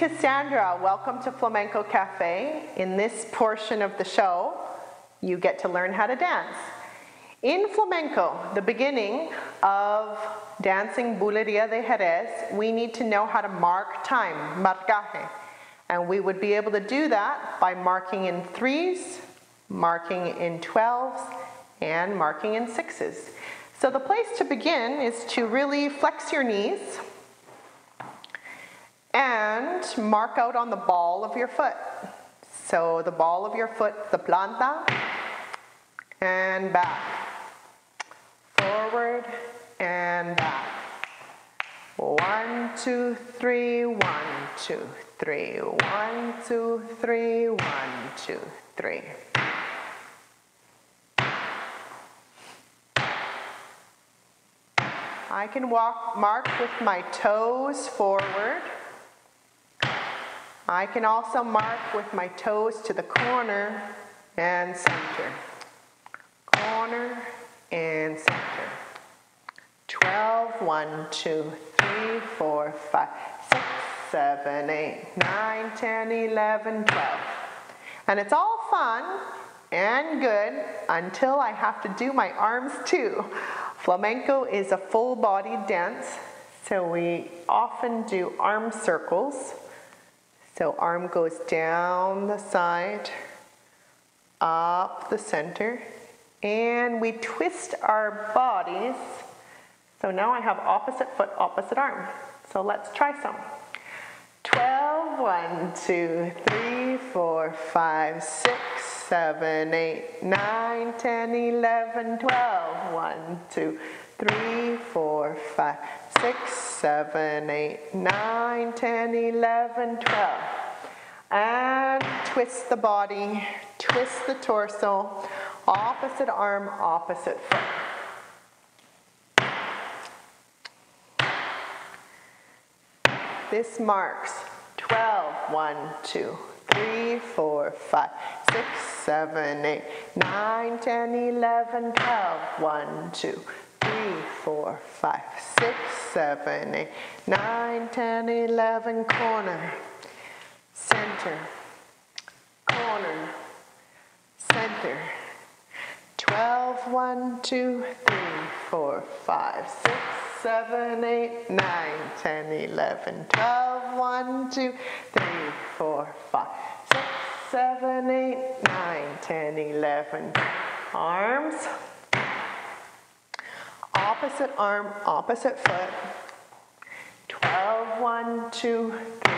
Kasandra. Welcome to Flamenco Cafe. In this portion of the show, you get to learn how to dance. In flamenco, the beginning of dancing Bulería de Jerez, we need to know how to mark time, marcaje. And we would be able to do that by marking in threes, marking in 12s, and marking in sixes. So the place to begin is to really flex your knees and mark out on the ball of your foot. So the ball of your foot, the planta, and back. Forward and back. One, two, three, one, two, three, one, two, three, one, two, three. I can walk, mark with my toes forward. I can also mark with my toes to the corner and center. Corner and center. 12, 1, 2, 3, 4, 5, 6, 7, 8, 9, 10, 11, 12. And it's all fun and good until I have to do my arms too. Flamenco is a full body dance, so we often do arm circles. So arm goes down the side, up the center, and we twist our bodies. So now I have opposite foot, opposite arm. So let's try some. 12, 1, 2, 3, 4, 5, 6, 7, 8, 9, 10, 11, 12. 1, 2, 3, 4, 5, 6, 7, 8, 9, 10, 11, 12. And twist the body, twist the torso, opposite arm, opposite foot. This marks 12, 1, 2, 3, 4, 5, 6, 7, 8, 9, 10, 11, 12, 1, 2, three, four, five, six, seven, eight, nine, ten, eleven, corner, center, corner, center, twelve, one, two, three, four, five, six, seven, eight, nine, ten, eleven, twelve, one, two, three, four, five, six, seven, eight, nine, ten, eleven. Arms opposite arm, opposite foot. 12, 1, 2, 3,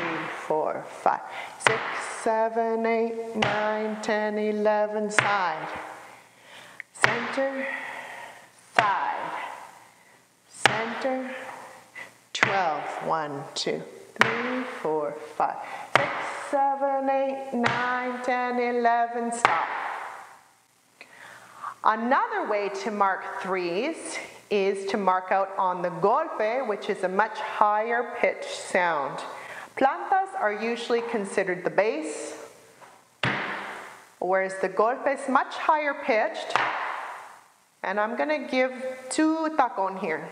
4, 5, 6, 7, 8, 9, 10, 11, side. Center, side. Center, 12, 1, 2, 3, 4, 5, 6, 7, 8, 9, 10, 11, stop. Another way to mark threes is to mark out on the golpe, which is a much higher pitch sound. Plantas are usually considered the bass, whereas the golpe is much higher pitched. And I'm to give two tacon here.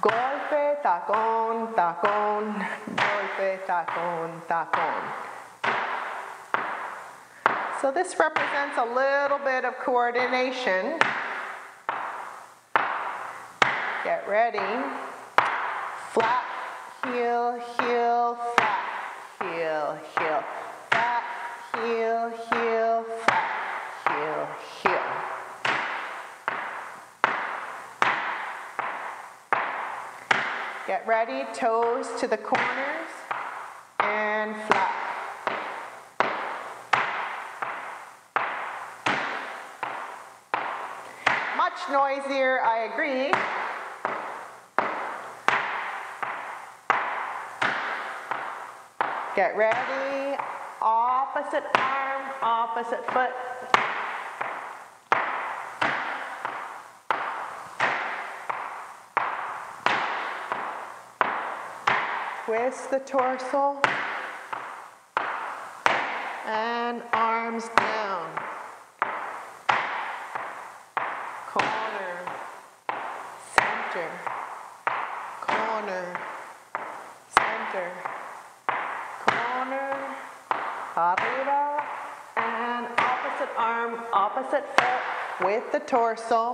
Golpe, tacon, tacon, golpe, tacon, tacon. So this represents a little bit of coordination. Get ready. Flat, heel, heel, flat, heel, heel. Flat, heel, heel, flat, heel, heel. Get ready, toes to the corners and flat. Much noisier, I agree. Get ready, opposite arm, opposite foot. Twist the torso and arms down. center, corner, center, corner, arriba, and opposite arm, opposite foot with the torso.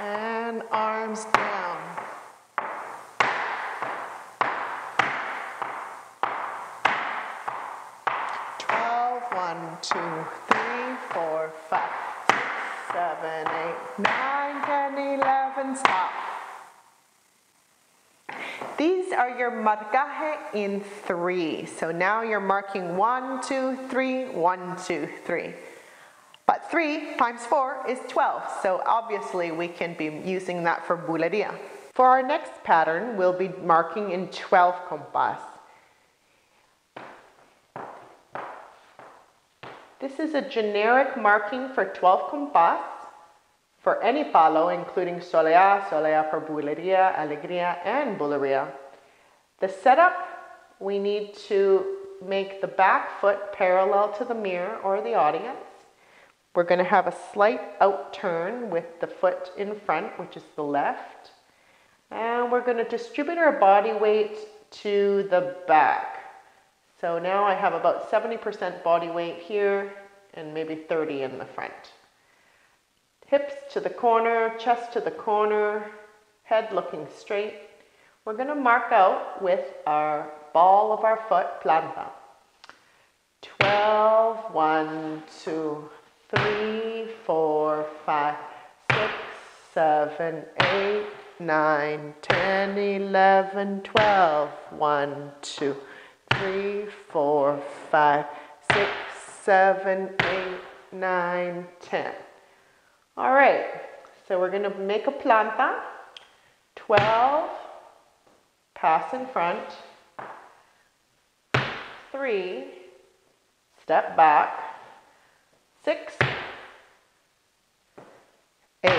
And arms down. One, two, three, four, five, six, seven, eight, nine, ten, eleven, stop. These are your marcaje in three. So now you're marking one, two, three, one, two, three. But 3 times 4 is 12, so obviously we can be using that for bulería. For our next pattern, we'll be marking in 12 compás. This is a generic marking for 12 compás for any palo, including soleá, soleá por bulería, alegría, and bulería. The setup, we need to make the back foot parallel to the mirror or the audience. We're going to have a slight out turn with the foot in front, which is the left. And we're going to distribute our body weight to the back. So now I have about 70% body weight here and maybe 30 in the front. Hips to the corner, chest to the corner, head looking straight. We're going to mark out with our ball of our foot, planta. 12, 1, 2, three, four, five, six, seven, eight, nine, ten, eleven, twelve. One, two, three, four, five, six, seven, eight, nine, ten. All right, so we're to make a planta. 12, pass in front. Three, step back six, eight.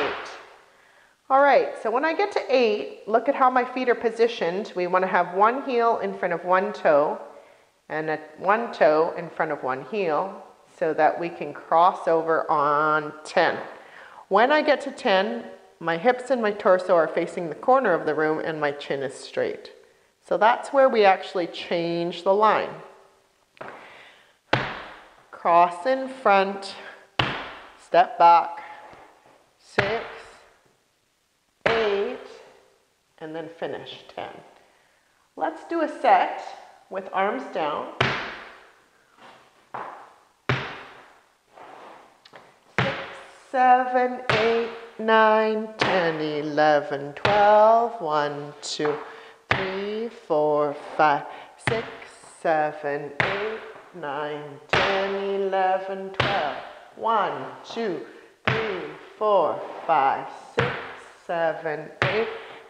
All right, so when I get to eight, look at how my feet are positioned. We want to have one heel in front of one toe and a, one toe in front of one heel so that we can cross over on 10. When I get to 10, my hips and my torso are facing the corner of the room and my chin is straight. So that's where we actually change the line cross in front, step back, six, eight, and then finish, 10. Let's do a set with arms down. Six, seven, eight, nine, ten, eleven, twelve, one, two, three, four, five, six, seven, eight, 9, 10, 11, 12. 1, 2, 3, 4, 5, 6, 7, 8,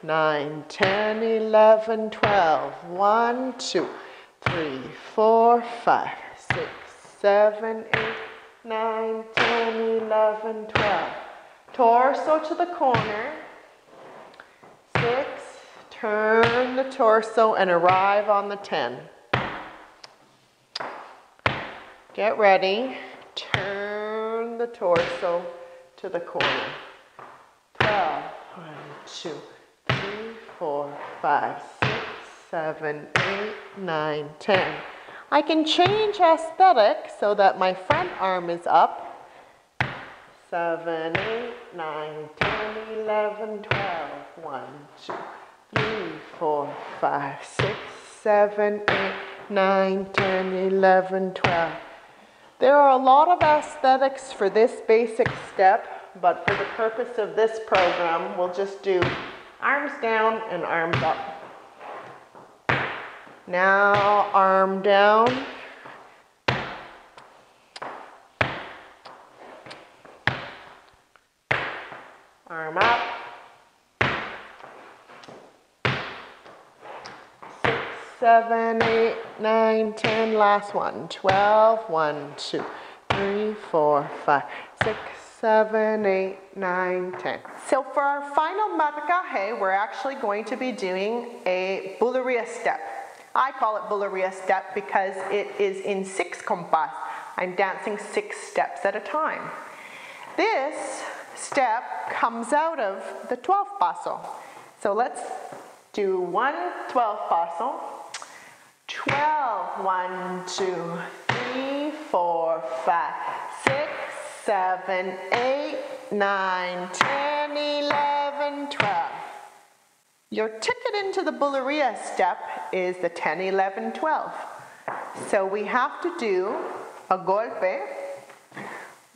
9, 10, 11, 12. 1, 2, 3, 4, 5, 6, 7, 8, 9, 10, 11, 12. Torso to the corner. 6, turn the torso and arrive on the 10. Get ready. Turn the torso to the corner. 12, 1, 2, 3, 4, 5, 6, 7, 8, 9, 10. I can change aesthetic so that my front arm is up. 7, 8, 9, 10, 11, 12. 1, 2, 3, 4, 5, 6, 7, 8, 9, 10, 11, 12. There are a lot of aesthetics for this basic step, but for the purpose of this program, we'll just do arms down and arms up. Now, arm down. Arm up. seven, eight, nine, ten, last one, twelve, one, two, three, four, five, six, seven, eight, nine, ten. So for our final marcaje, we're actually going to be doing a bulería step. I call it bulería step because it is in six compás. I'm dancing six steps at a time. This step comes out of the 12 paso. So let's do one 12 paso. 12, 1, 2, 3, 4, 5, 6, 7, 8, 9, 10, 11, 12. Your ticket into the Bulería step is the 10, 11, 12. So we have to do a golpe,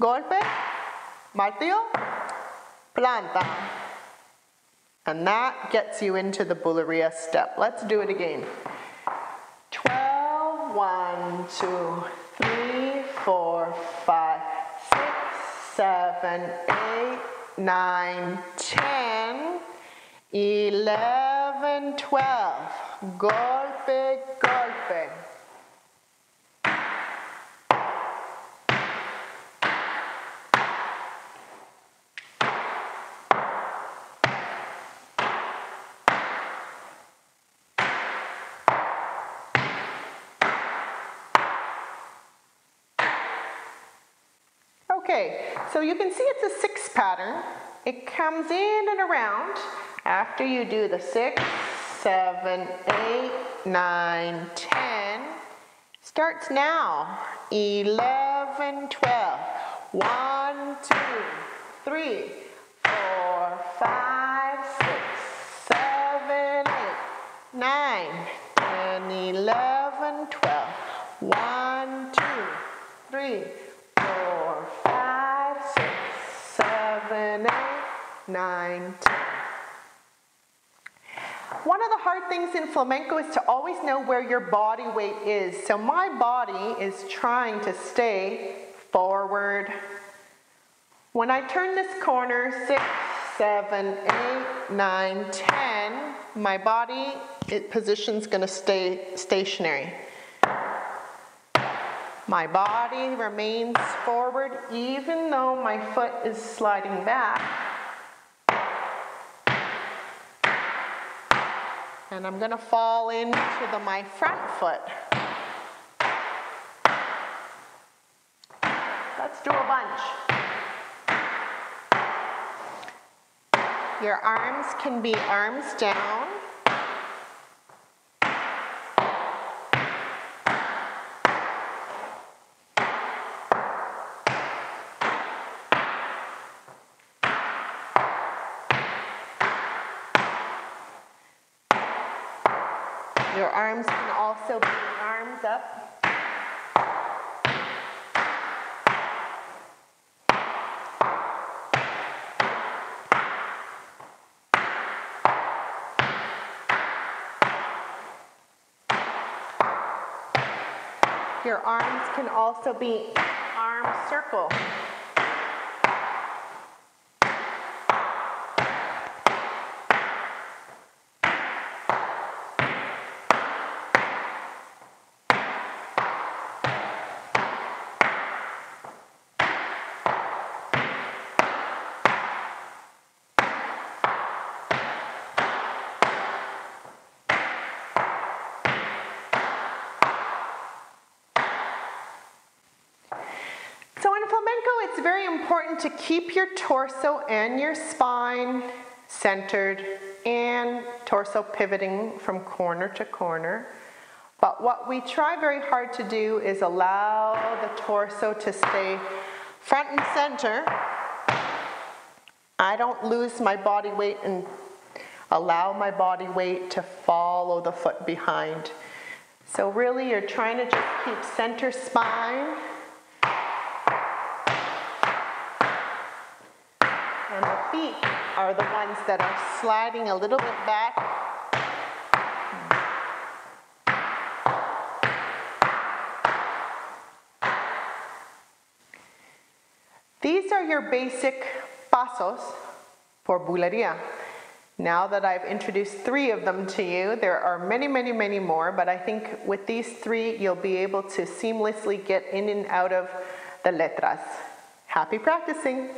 golpe, martillo, planta. And that gets you into the Bulería step. Let's do it again. 12, 1, 2, 3, 4, 5, 6, 7, 8, 9, 10, 11, 12. Golpe, golpe. Okay, so you can see it's a six pattern. It comes in and around after you do the six, seven, eight, nine, ten. Starts now. 11, 12. 1, 2, 3, 4, 5, 9, One of the hard things in flamenco is to always know where your body weight is. So my body is trying to stay forward. When I turn this corner, six, seven, eight, nine, ten, my body it, position's gonna stay stationary. My body remains forward even though my foot is sliding back. And I'm gonna fall into the, my front foot. Let's do a bunch. Your arms can be arms down. Your arms can also be arms up. Your arms can also be arm circle. It's very important to keep your torso and your spine centered and torso pivoting from corner to corner. But what we try very hard to do is allow the torso to stay front and center. I don't lose my body weight and allow my body weight to follow the foot behind. So really you're trying to just keep center spine feet are the ones that are sliding a little bit back. These are your basic pasos for buleria. Now that I've introduced three of them to you, there are many, many, many more, but I think with these three, you'll be able to seamlessly get in and out of the letras. Happy practicing!